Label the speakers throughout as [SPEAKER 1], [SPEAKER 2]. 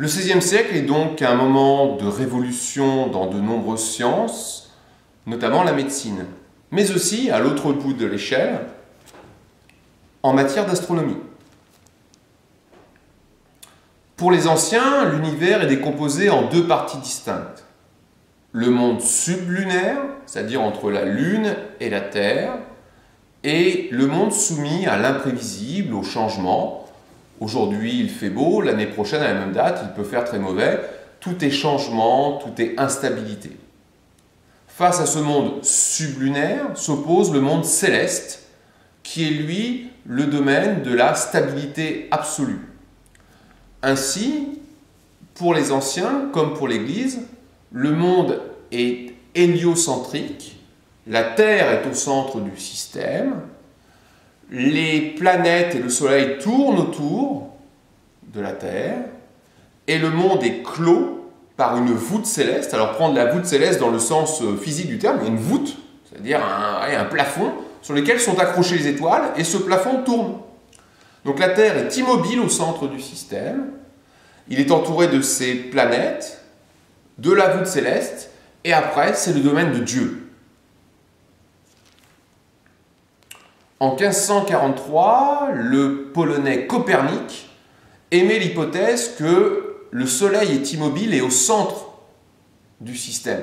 [SPEAKER 1] Le XVIe siècle est donc un moment de révolution dans de nombreuses sciences, notamment la médecine, mais aussi, à l'autre bout de l'échelle, en matière d'astronomie. Pour les anciens, l'univers est décomposé en deux parties distinctes. Le monde sublunaire, c'est-à-dire entre la Lune et la Terre, et le monde soumis à l'imprévisible, au changement. Aujourd'hui, il fait beau, l'année prochaine, à la même date, il peut faire très mauvais. Tout est changement, tout est instabilité. Face à ce monde sublunaire s'oppose le monde céleste, qui est lui le domaine de la stabilité absolue. Ainsi, pour les anciens comme pour l'Église, le monde est héliocentrique, la Terre est au centre du système, les planètes et le Soleil tournent autour de la Terre, et le monde est clos par une voûte céleste. Alors prendre la voûte céleste dans le sens euh, physique du terme, une voûte, c'est-à-dire un, un plafond sur lequel sont accrochées les étoiles, et ce plafond tourne. Donc la Terre est immobile au centre du système, il est entouré de ces planètes, de la voûte céleste, et après c'est le domaine de Dieu. En 1543, le Polonais Copernic émet l'hypothèse que le Soleil est immobile et au centre du système.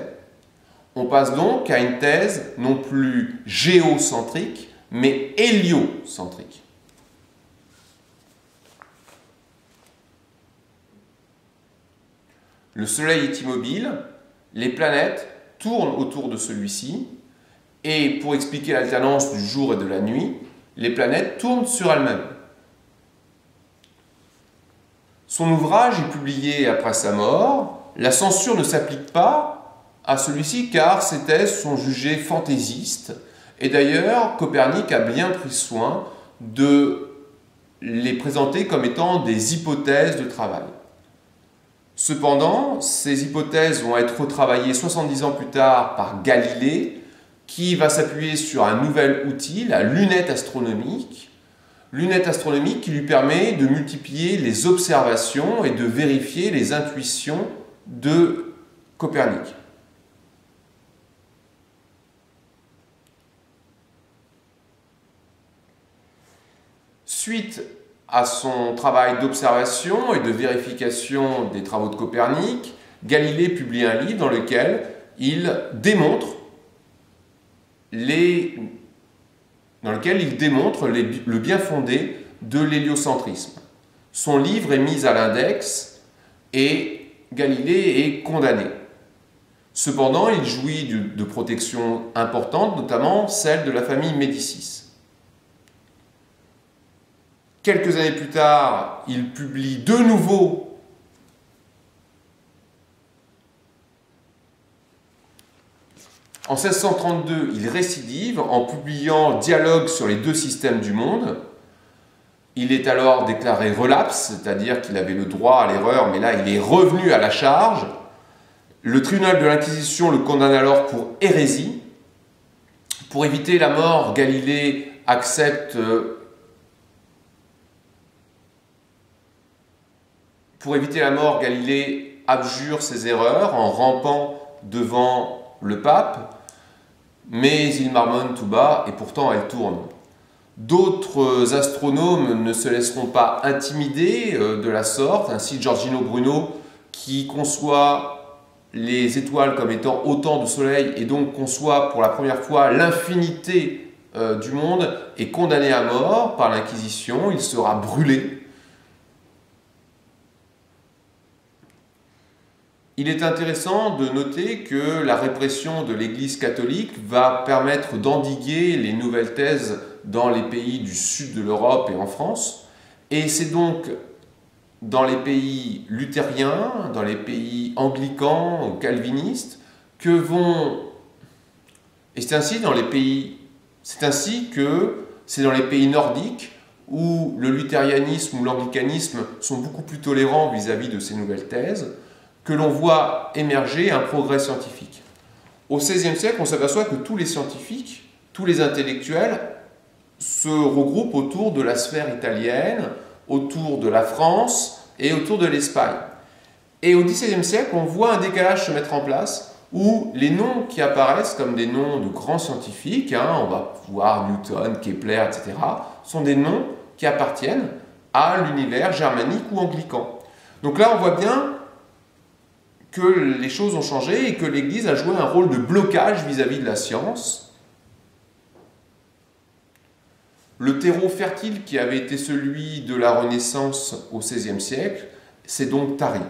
[SPEAKER 1] On passe donc à une thèse non plus géocentrique, mais héliocentrique. Le Soleil est immobile, les planètes tournent autour de celui-ci, et pour expliquer l'alternance du jour et de la nuit, les planètes tournent sur elles-mêmes. Son ouvrage est publié après sa mort. La censure ne s'applique pas à celui-ci car ses thèses sont jugées fantaisistes. Et d'ailleurs, Copernic a bien pris soin de les présenter comme étant des hypothèses de travail. Cependant, ces hypothèses vont être retravaillées 70 ans plus tard par Galilée, qui va s'appuyer sur un nouvel outil, la lunette astronomique. Lunette astronomique qui lui permet de multiplier les observations et de vérifier les intuitions de Copernic. Suite à son travail d'observation et de vérification des travaux de Copernic, Galilée publie un livre dans lequel il démontre dans lequel il démontre le bien fondé de l'héliocentrisme. Son livre est mis à l'index et Galilée est condamné. Cependant, il jouit de protections importantes, notamment celle de la famille Médicis. Quelques années plus tard, il publie de nouveau En 1632, il récidive en publiant Dialogue sur les deux systèmes du monde. Il est alors déclaré relapse, c'est-à-dire qu'il avait le droit à l'erreur, mais là il est revenu à la charge. Le tribunal de l'Inquisition le condamne alors pour hérésie. Pour éviter la mort, Galilée accepte euh, Pour éviter la mort, Galilée abjure ses erreurs en rampant devant le pape mais il marmonne tout bas et pourtant elle tourne. D'autres astronomes ne se laisseront pas intimider euh, de la sorte, ainsi Giorgino Bruno qui conçoit les étoiles comme étant autant de soleils et donc conçoit pour la première fois l'infinité euh, du monde est condamné à mort par l'Inquisition, il sera brûlé Il est intéressant de noter que la répression de l'Église catholique va permettre d'endiguer les nouvelles thèses dans les pays du sud de l'Europe et en France. Et c'est donc dans les pays luthériens, dans les pays anglicans ou calvinistes, que vont... Et c'est ainsi dans les pays... C'est ainsi que c'est dans les pays nordiques où le luthérianisme ou l'anglicanisme sont beaucoup plus tolérants vis à -vis de ces nouvelles thèses, que l'on voit émerger un progrès scientifique. Au XVIe siècle, on s'aperçoit que tous les scientifiques, tous les intellectuels se regroupent autour de la sphère italienne, autour de la France et autour de l'Espagne. Et au XVIIe siècle, on voit un décalage se mettre en place où les noms qui apparaissent comme des noms de grands scientifiques, hein, on va voir Newton, Kepler, etc., sont des noms qui appartiennent à l'univers germanique ou anglican. Donc là, on voit bien que les choses ont changé et que l'Église a joué un rôle de blocage vis-à-vis de la science. Le terreau fertile qui avait été celui de la Renaissance au XVIe siècle s'est donc tari.